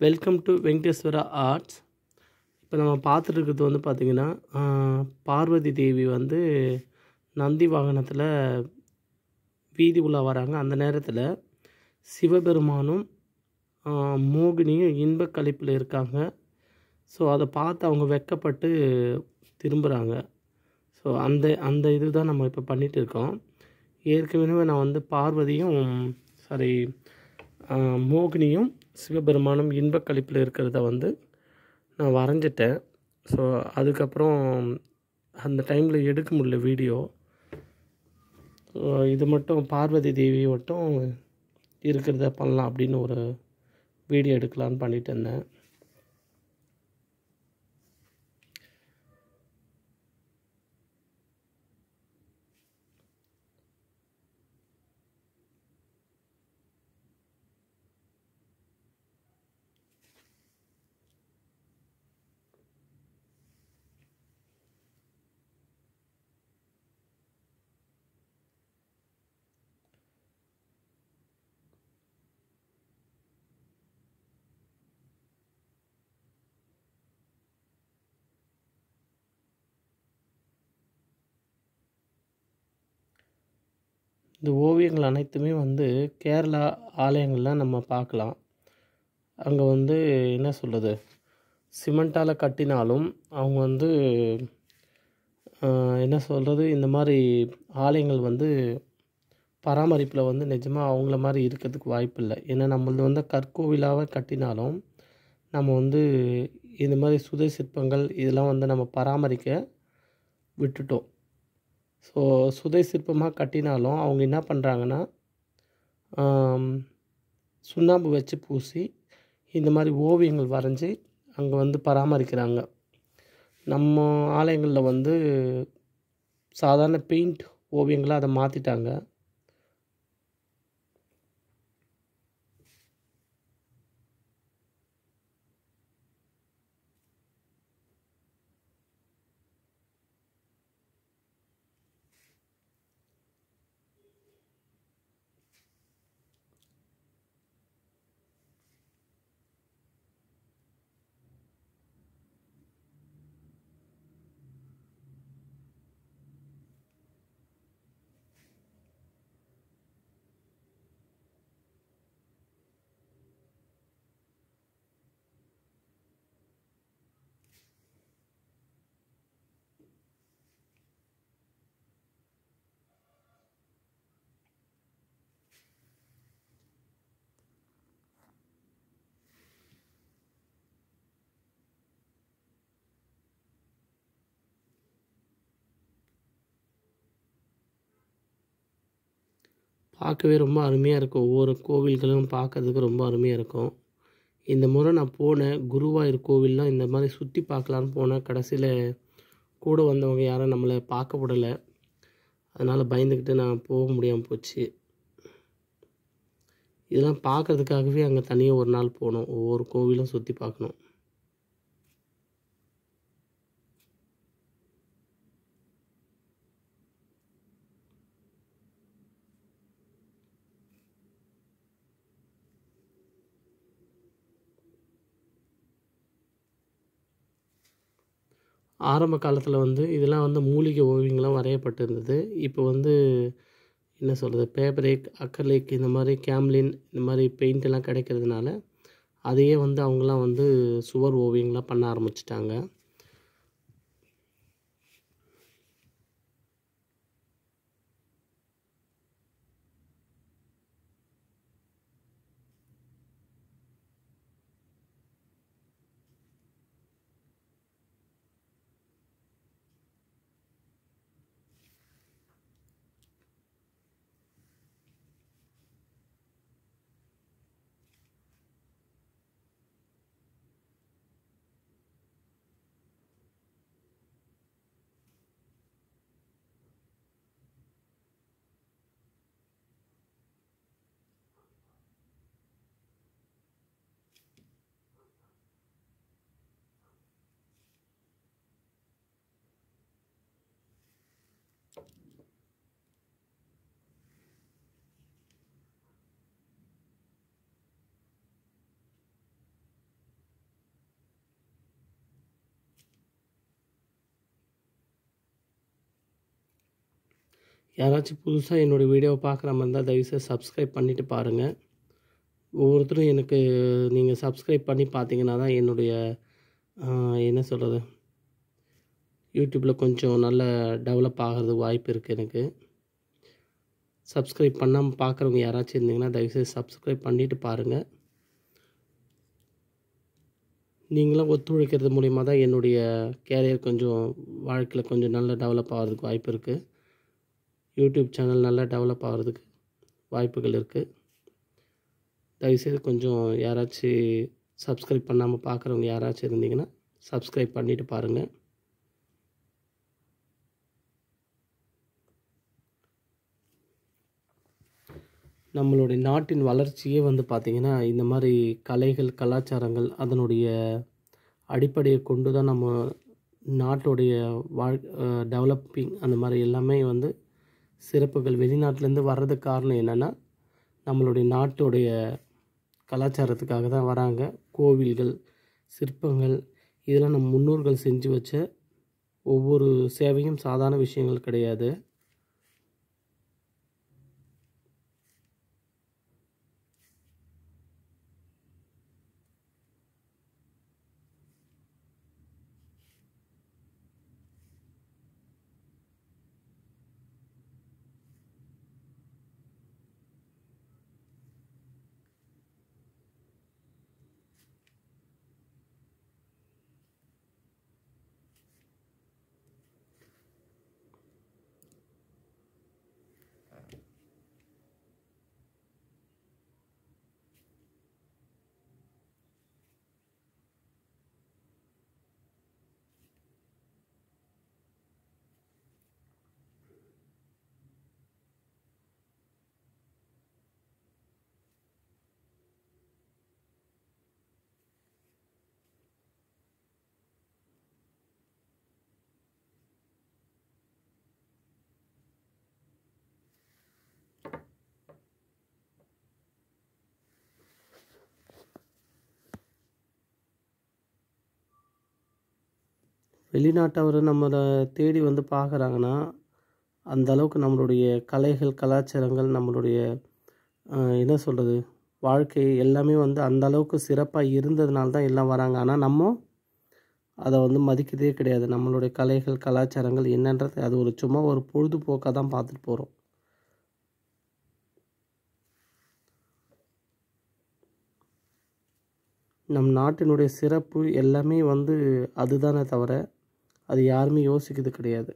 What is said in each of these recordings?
Welcome to Venkateswara arts இப்போ நம்ம பார்த்துட்டு இருக்கிறது வந்து பார்த்திங்கன்னா பார்வதி தேவி வந்து நந்தி வாகனத்தில் வீதி உலா வராங்க. அந்த நேரத்தில் சிவபெருமானும் மோகினியும் இன்ப கழிப்பில் இருக்காங்க. ஸோ அதை பார்த்து அவங்க வெக்கப்பட்டு திரும்புகிறாங்க ஸோ அந்த அந்த இது தான் நம்ம இப்போ பண்ணிகிட்டு இருக்கோம் ஏற்கனவே நான் வந்து பார்வதியும் சாரி மோகினியும் சிவபெருமானும் இன்பக் கழிப்பில் இருக்கிறத வந்து நான் வரைஞ்சிட்டேன். ஸோ அதுக்கப்புறம் அந்த டைமில் எடுக்க முடியல வீடியோ இது மட்டும் பார்வதி தேவி மட்டும் இருக்கிறத பண்ணலாம் அப்படின்னு ஒரு வீடியோ எடுக்கலான்னு பண்ணிட்டு இருந்தேன். இந்த ஓவியங்கள் அனைத்துமே வந்து கேரளா ஆலயங்கள்லாம் நம்ம பார்க்கலாம். அங்கே வந்து என்ன சொல்கிறது சிமெண்ட்டால் கட்டினாலும் அவங்க வந்து என்ன சொல்கிறது இந்த மாதிரி ஆலயங்கள் வந்து பராமரிப்பில் வந்து நிஜமாக அவங்கள மாதிரி இருக்கிறதுக்கு வாய்ப்பு இல்லை. ஏன்னா நம்மளது வந்து கற்கோவிலாக கட்டினாலும் நம்ம வந்து இந்த மாதிரி சுதை சிற்பங்கள் இதெல்லாம் வந்து நம்ம பராமரிக்க விட்டுட்டோம். ஸோ சுதை சிற்பமாக கட்டினாலும் அவங்க என்ன பண்ணுறாங்கன்னா சுண்ணாம்பு வச்சு பூசி இந்த மாதிரி ஓவியங்கள் வரைஞ்சி அங்கே வந்து பராமரிக்கிறாங்க. நம்ம ஆலயங்களில் வந்து சாதாரண பெயிண்ட் ஓவியங்களாக அதை மாற்றிட்டாங்க பார்க்கவே ரொம்ப அருமையாக இருக்கும். ஒவ்வொரு கோவில்களும் பார்க்கறதுக்கு ரொம்ப அருமையாக இருக்கும். இந்த முறை நான் போனேன். குருவாயூர் கோவில்லாம் இந்த மாதிரி சுற்றி பார்க்கலான்னு போனேன். கடைசியில் கூட வந்தவங்க யாரும் நம்மளை பார்க்க விடலை. அதனால் பயந்துக்கிட்டு நான் போக முடியாமல் போச்சு. இதெல்லாம் பார்க்கறதுக்காகவே அங்கே தனியாக ஒரு நாள் போனோம். ஒவ்வொரு கோவிலும் சுற்றி பார்க்கணும். ஆரம்ப காலத்தில் வந்து இதெல்லாம் வந்து மூலிகை ஓவியங்களாக வரையப்பட்டிருந்தது. இப்போ வந்து என்ன சொல்கிறது பேப்பரேக் அக்கர்லேக் இந்த மாதிரி கேம்லின் இந்த மாதிரி பெயிண்ட் எல்லாம் கிடைக்கிறதுனால அதையே வந்து அவங்களாம் வந்து சுவர் ஓவியங்களாக பண்ண ஆரம்பிச்சிட்டாங்க. யாராச்சும் புதுசாக என்னோடய வீடியோவை பார்க்குற மாதிரி இருந்தால் தயவுசெய்து சப்ஸ்கிரைப் பண்ணிவிட்டு பாருங்கள் ஒவ்வொருத்தரும் எனக்கு நீங்கள் சப்ஸ்கிரைப் பண்ணி பார்த்தீங்கன்னா தான் என்னுடைய என்ன சொல்கிறது யூடியூப்பில் கொஞ்சம் நல்ல டெவலப் ஆகிறது வாய்ப்பு இருக்குது எனக்கு. சப்ஸ்கிரைப் பண்ணாமல் பார்க்குறவங்க யாராச்சும் இருந்தீங்கன்னா தயவுசெய்து சப்ஸ்கிரைப் பண்ணிவிட்டு பாருங்கள் நீங்களும் ஒத்துழைக்கிறது மூலிமா தான் என்னுடைய கேரியர் கொஞ்சம் வாழ்க்கையில் கொஞ்சம் நல்ல டெவலப் ஆகிறதுக்கு வாய்ப்பு இருக்குது யூடியூப் சேனல் நல்லா டெவலப் ஆகிறதுக்கு வாய்ப்புகள் இருக்குது தயவுசெய்து கொஞ்சம் யாராச்சும் சப்ஸ்கிரைப் பண்ணாமல் பார்க்குறவங்க யாராச்சும் இருந்தீங்கன்னா சப்ஸ்கிரைப் பண்ணிவிட்டு பாருங்கள் நம்மளுடைய நாட்டின் வளர்ச்சியே வந்து பார்த்திங்கன்னா இந்த மாதிரி கலைகள் கலாச்சாரங்கள் அதனுடைய அடிப்படையை கொண்டு தான் நம்ம நாட்டுடைய வாழ் டெவலப்பிங் அந்த மாதிரி எல்லாமே வந்து சிறப்புகள் வெளிநாட்டிலேருந்து வர்றதுக்கு காரணம் என்னென்னா நம்மளுடைய நாட்டுடைய கலாச்சாரத்துக்காக தான் வராங்க. கோவில்கள் சிற்பங்கள் இதெல்லாம் நம்ம முன்னோர்கள் செஞ்சு வச்ச ஒவ்வொரு சேவையும் சாதாரண விஷயங்கள் கிடையாது. வெளிநாட்டவர் நம்மளை தேடி வந்து பார்க்குறாங்கன்னா அந்த அளவுக்கு நம்மளுடைய கலைகள் கலாச்சாரங்கள் நம்மளுடைய என்ன சொல்கிறது வாழ்க்கை எல்லாமே வந்து அந்த அளவுக்கு சிறப்பாக இருந்ததுனால தான் எல்லாம் வராங்க. ஆனால் நம்ம அதை வந்து மதிக்கிறதே கிடையாது. நம்மளுடைய கலைகள் கலாச்சாரங்கள் என்னன்றது அது ஒரு சும்மா ஒரு பொழுதுபோக்காக தான் பார்த்துட்டு போகிறோம் நம் நாட்டினுடைய சிறப்பு எல்லாமே வந்து அதுதானே தவிர அது யாருமே யோசிக்கிறது கிடையாது.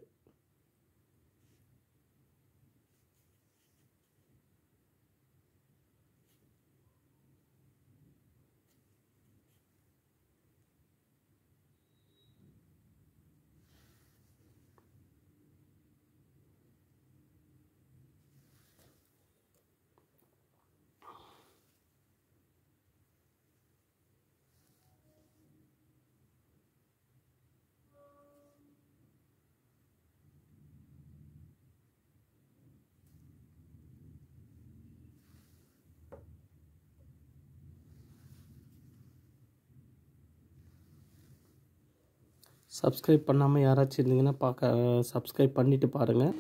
சப்ஸ்கிரைப் பண்ணாமல் யாராச்சும் இருந்தீங்கன்னா பார்க்க சப்ஸ்கிரைப் பண்ணிவிட்டு பாருங்கள்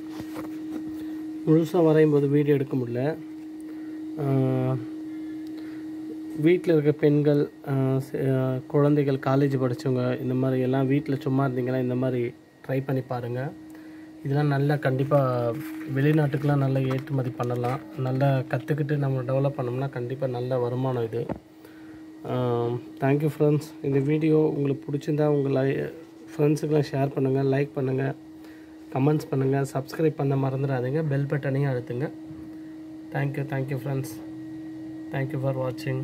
முழுசாக வரையும் போது வீடியோ எடுக்க முடியல. வீட்டில் இருக்க பெண்கள் குழந்தைகள் காலேஜ் படித்தவங்க இந்த மாதிரி எல்லாம் வீட்டில் சும்மா இருந்தீங்கன்னா இந்த மாதிரி ட்ரை பண்ணி பாருங்கள் இதெல்லாம் நல்லா கண்டிப்பாக வெளிநாட்டுக்கெலாம் நல்லா ஏற்றுமதி பண்ணலாம். நல்லா கற்றுக்கிட்டு நம்ம டெவலப் பண்ணோம்னா கண்டிப்பாக நல்ல வருமானம் இது. தேங்க்யூ ஃப்ரெண்ட்ஸ் இந்த வீடியோ உங்களுக்கு பிடிச்சிருந்தா உங்களை ஃப்ரெண்ட்ஸுக்கெலாம் ஷேர் பண்ணுங்கள் லைக் பண்ணுங்கள் கமெண்ட்ஸ் பண்ணுங்கள் சப்ஸ்கிரைப் பண்ண மறந்துடாதீங்க பெல் பட்டனையும் அழுத்துங்க. Thank you thank you friends thank you for வாட்சிங்